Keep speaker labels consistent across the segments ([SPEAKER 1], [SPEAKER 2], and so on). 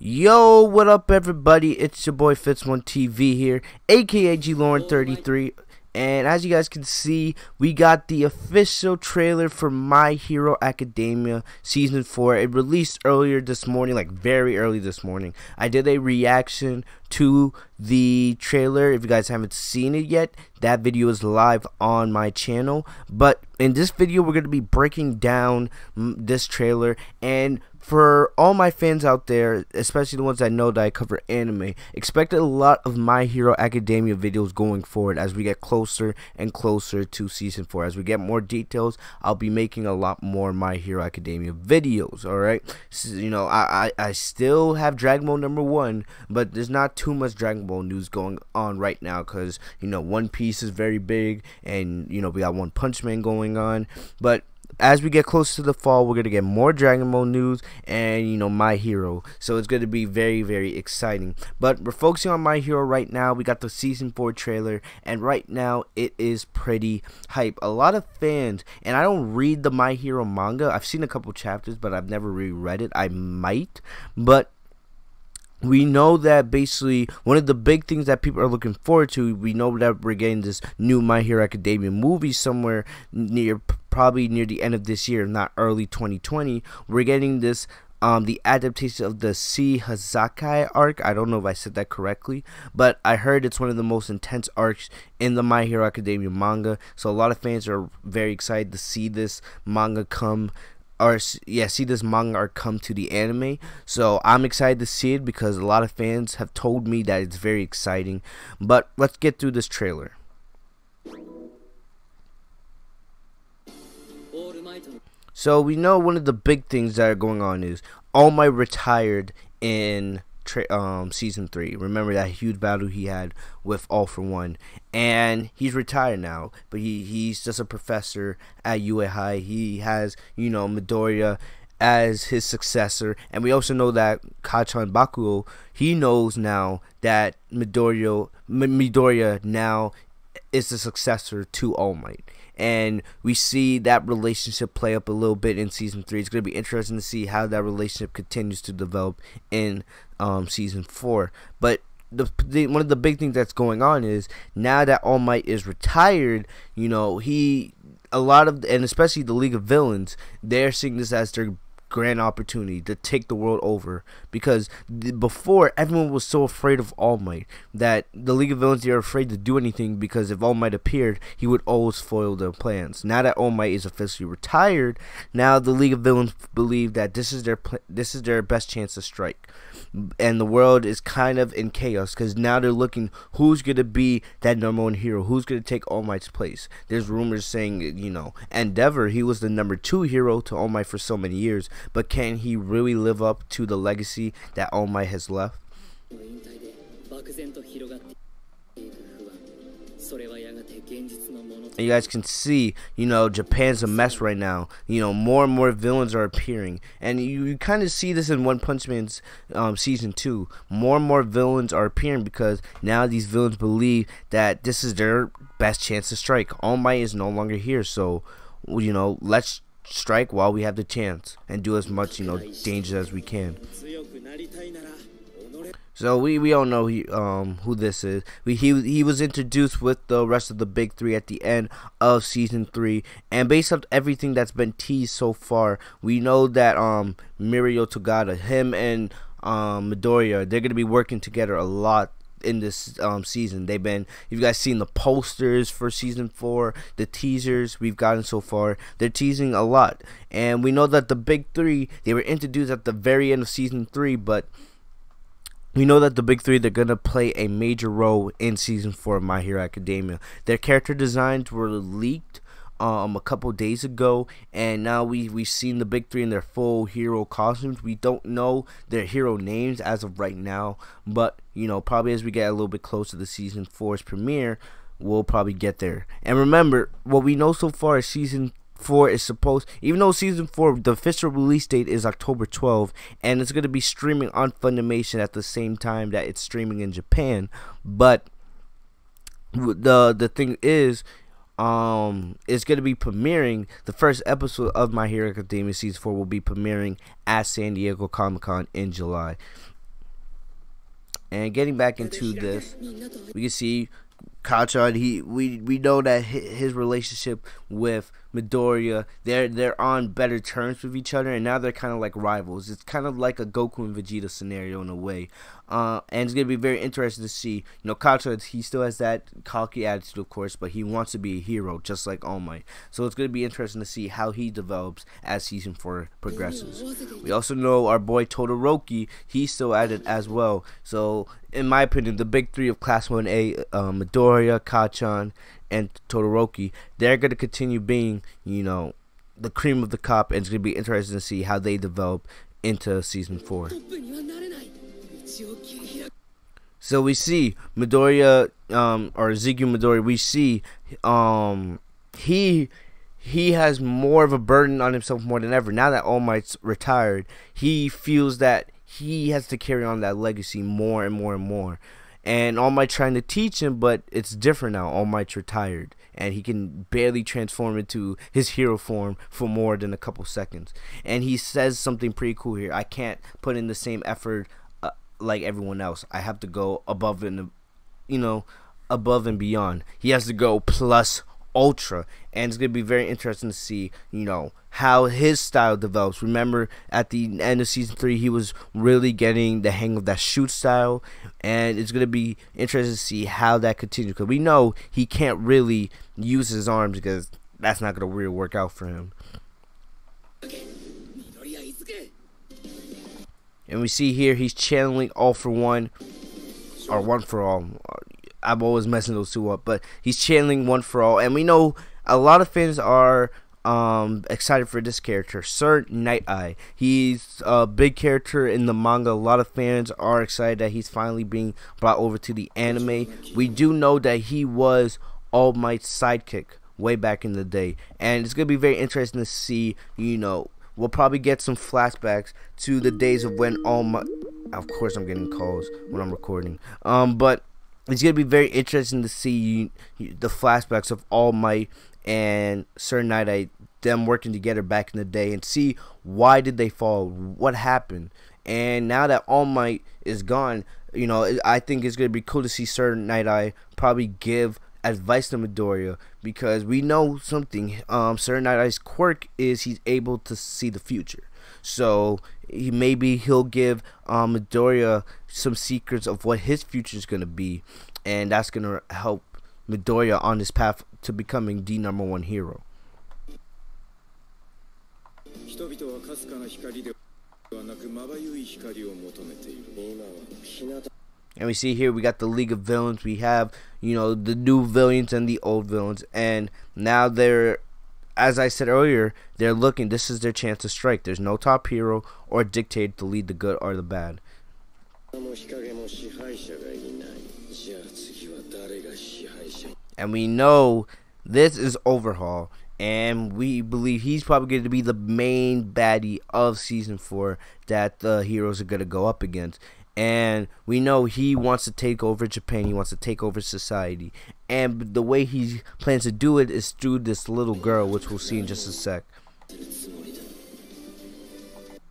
[SPEAKER 1] Yo, what up, everybody? It's your boy Fitzmonk TV here, aka Glorin 33. And as you guys can see, we got the official trailer for My Hero Academia Season 4. It released earlier this morning, like very early this morning. I did a reaction to the trailer. If you guys haven't seen it yet, that video is live on my channel. But in this video, we're going to be breaking down this trailer and for all my fans out there, especially the ones that know that I cover anime, expect a lot of My Hero Academia videos going forward as we get closer and closer to season 4. As we get more details, I'll be making a lot more My Hero Academia videos, alright? So, you know, I, I, I still have Dragon Ball number 1, but there's not too much Dragon Ball news going on right now because, you know, One Piece is very big and, you know, we got One Punch Man going on, but as we get closer to the fall, we're gonna get more Dragon Ball news and you know My Hero. So it's gonna be very very exciting. But we're focusing on My Hero right now. We got the season four trailer, and right now it is pretty hype. A lot of fans, and I don't read the My Hero manga. I've seen a couple chapters, but I've never reread it. I might, but we know that basically one of the big things that people are looking forward to we know that we're getting this new my hero academia movie somewhere near probably near the end of this year not early 2020 we're getting this um, the adaptation of the Shie Hassaikai arc. I don't know if I said that correctly, but I heard it's one of the most intense arcs in the My Hero Academia manga. So a lot of fans are very excited to see this manga come or yeah, see this manga art come to the anime. So I'm excited to see it because a lot of fans have told me that it's very exciting. But let's get through this trailer. So we know one of the big things that are going on is All Might retired in um, season three. Remember that huge battle he had with All for One, and he's retired now. But he he's just a professor at UA High. He has you know Midoriya as his successor, and we also know that Kacchan Bakugo he knows now that Midoriya Midoriya now is the successor to All Might and we see that relationship play up a little bit in season three. It's going to be interesting to see how that relationship continues to develop in um, season four. But the, the, one of the big things that's going on is now that All Might is retired, you know he a lot of and especially the League of Villains, they're seeing this as their grand opportunity to take the world over because before everyone was so afraid of All Might that the League of Villains are afraid to do anything because if All Might appeared he would always foil their plans. Now that All Might is officially retired now the League of Villains believe that this is their this is their best chance to strike. And the world is kind of in chaos because now they're looking who's going to be that number one hero who's going to take All Might's place. There's rumors saying you know Endeavor he was the number two hero to All Might for so many years but can he really live up to the legacy that All Might has left? And you guys can see, you know, Japan's a mess right now. You know, more and more villains are appearing. And you, you kind of see this in One Punch Man's um, season 2. More and more villains are appearing because now these villains believe that this is their best chance to strike. All Might is no longer here, so, you know, let's strike while we have the chance and do as much, you know, danger as we can. So we, we all know he um who this is. We he he was introduced with the rest of the big three at the end of season three, and based on everything that's been teased so far, we know that um Mirio Togata, him and um Midoriya, they're gonna be working together a lot in this um, season. They've been, you guys seen the posters for season four, the teasers we've gotten so far. They're teasing a lot, and we know that the big three they were introduced at the very end of season three, but we know that the big three they're gonna play a major role in season four of My Hero Academia. Their character designs were leaked um a couple days ago and now we we've seen the big three in their full hero costumes. We don't know their hero names as of right now but you know probably as we get a little bit closer to the season four's premiere we'll probably get there. And remember what we know so far is season four is supposed even though season four the official release date is october 12 and it's going to be streaming on funimation at the same time that it's streaming in japan but the the thing is um it's going to be premiering the first episode of my hero academia season 4 will be premiering at san diego comic-con in july. And getting back into this we can see Kacchan. He we we know that his relationship with Midoriya, they're they're on better terms with each other, and now they're kind of like rivals. It's kind of like a Goku and Vegeta scenario in a way. Uh, and it's gonna be very interesting to see. You know, Kacchan, he still has that cocky attitude, of course, but he wants to be a hero, just like All Might. So it's gonna be interesting to see how he develops as season four progresses. We also know our boy Todoroki, he's still at it as well. So in my opinion, the big three of Class 1A, uh, Midoriya, Kacchan, and Todoroki, they're going to continue being, you know, the cream of the crop, and it's going to be interesting to see how they develop into Season 4. So we see Midoriya, um, or Izuku Midoriya, we see, um, he he has more of a burden on himself more than ever. Now that All Might's retired, he feels that he has to carry on that legacy more and more and more. And All Might trying to teach him, but it's different now. All Might's retired, and he can barely transform into his hero form for more than a couple seconds. And he says something pretty cool here. I can't put in the same effort uh, like everyone else. I have to go above and, you know, above and beyond. He has to go plus ultra and it's to be very interesting to see you know how his style develops. Remember at the end of season 3 he was really getting the hang of that shoot style and it's going to be interesting to see how that continues because we know he can't really use his arms because that's not going to really work out for him. And we see here he's channeling all for one or one for all. I'm always messing those two up, but he's channeling one for all, and we know a lot of fans are um excited for this character, Sir Night Eye. He's a big character in the manga. A lot of fans are excited that he's finally being brought over to the anime. We do know that he was All Might's sidekick way back in the day, and it's gonna be very interesting to see. You know, we'll probably get some flashbacks to the days of when All Might. Of course, I'm getting calls when I'm recording. Um, but it's gonna be very interesting to see the flashbacks of All Might and Sir Night Eye, them working together back in the day, and see why did they fall, what happened, and now that All Might is gone, you know, I think it's gonna be cool to see Sir Night Eye probably give advice to Midoriya because we know something. Um, Sir Night Eye's quirk is he's able to see the future. So he maybe he'll give um, Midoriya some secrets of what his future is gonna be, and that's gonna help Midoriya on his path to becoming the number one hero. And we see here we got the League of Villains. We have, you know, the new villains and the old villains. And now they're as I said earlier, they're looking. This is their chance to strike. There's no top hero or dictator to lead the good or the bad. And we know this is Overhaul, and we believe he's probably going to be the main baddie of season four that the heroes are going to go up against and we know he wants to take over Japan. He wants to take over society, and the way he plans to do it is through this little girl, which we'll see in just a sec.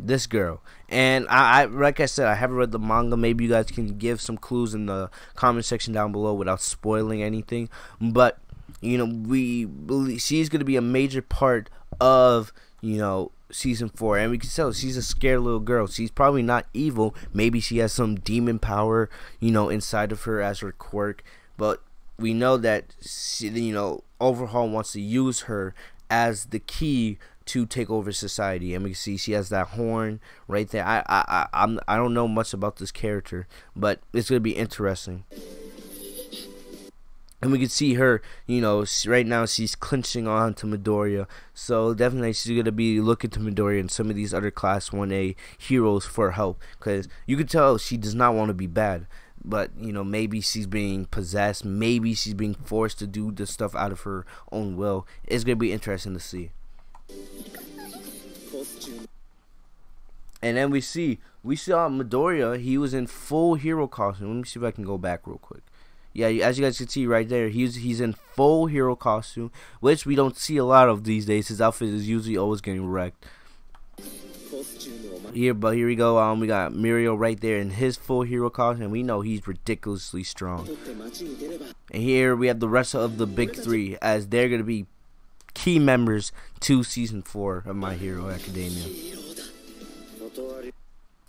[SPEAKER 1] This girl, and I, I, like I said, I haven't read the manga. Maybe you guys can give some clues in the comment section down below without spoiling anything. But you know, we believe she's going to be a major part of you know season four, and we can tell she's a scared little girl. She's probably not evil. Maybe she has some demon power, you know, inside of her as her quirk. But we know that she, you know Overhaul wants to use her as the key to take over society. And we can see she has that horn right there. I I I I'm, I don't know much about this character, but it's gonna be interesting and we can see her, you know, right now she's clinching on to Midoriya. So definitely she's going to be looking to Midoriya and some of these other Class 1A heroes for help. Because you can tell she does not want to be bad. But, you know, maybe she's being possessed. Maybe she's being forced to do this stuff out of her own will. It's going to be interesting to see. And then we see, we saw Midoriya. He was in full hero costume. Let me see if I can go back real quick yeah, as you guys can see right there, he's he's in full hero costume, which we don't see a lot of these days. His outfit is usually always getting wrecked. here, but here we go. Um, we got Mirio right there in his full hero costume, we know he's ridiculously strong. And here we have the rest of the big three, as they're gonna be key members to season four of My Hero Academia.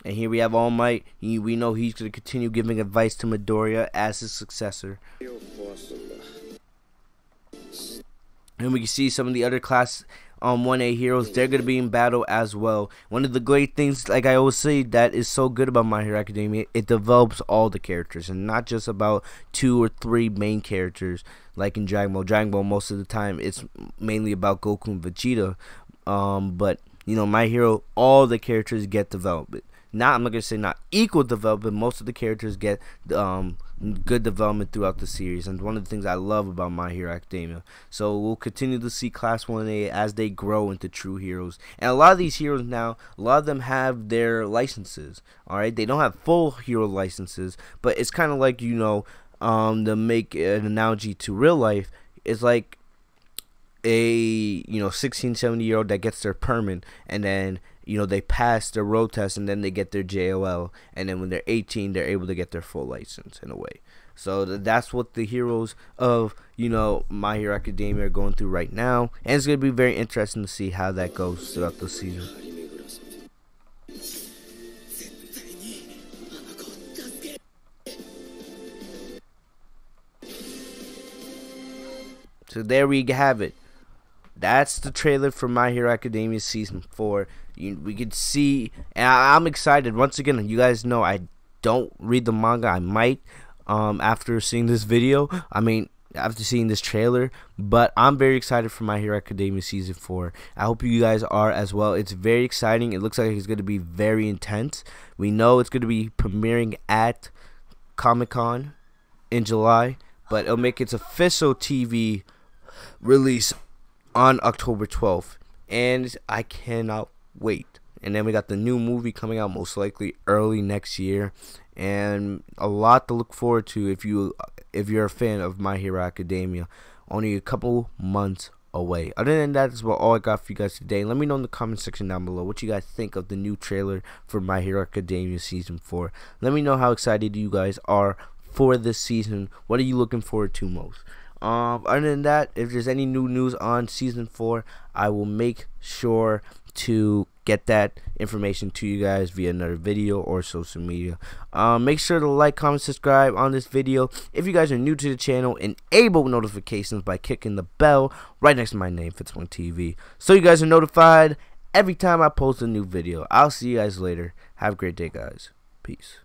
[SPEAKER 1] And here we have All Might. He, we know he's going to continue giving advice to Midoriya as his successor. And we can see some of the other class um 1A heroes, they're to be in battle as well. One of the great things, like I always say, that is so good about My Hero Academia, it develops all the characters and not just about two or three main characters like in Dragon Ball. Dragon Ball, most of the time, it's mainly about Goku and Vegeta. Um, but, you know, My Hero, all the characters get development not I'm not gonna say not equal development. Most of the characters get um, good development throughout the series, and one of the things I love about My Hero Academia. So we'll continue to see Class 1A as they grow into true heroes, and a lot of these heroes now, a lot of them have their licenses. All right, they don't have full hero licenses, but it's kind of like you know, um, to make an analogy to real life, it's like a you know 16 17 year old that gets their permit and then you know they pass their road test and then they get their JOL and then when they're 18 they're able to get their full license in a way. So that's what the heroes of you know My Hero Academia are going through right now, and it's gonna be very interesting to see how that goes throughout the season. So there we have it. That's the trailer for My Hero Academia season four. You, we could see, and I, am excited. Once again, you guys know I don't read the manga. I might um, after seeing this video. I mean, after seeing this trailer, but I'm very excited for My Hero Academia season four. I hope you guys are as well. It's very exciting. It looks like it's going to be very intense. We know it's going to be premiering at Comic Con in July, but it'll make its official TV release on October 12th. And I cannot wait. And then we got the new movie coming out most likely early next year. And a lot to look forward to if you if you're a fan of My Hero Academia. Only a couple months away. Other than that, that's about all I got for you guys today. Let me know in the comment section down below what you guys think of the new trailer for My Hero Academia Season 4. Let me know how excited you guys are for this season. What are you looking forward to most? Um, other than that, if there's any new news on season four, I will make sure to get that information to you guys via another video or social media. Um, make sure to like, comment, subscribe on this video. If you guys are new to the channel, enable notifications by clicking the bell right next to my name, Fitzmonk TV, so you guys are notified every time I post a new video. I'll see you guys later. Have a great day, guys. Peace.